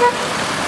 Danke.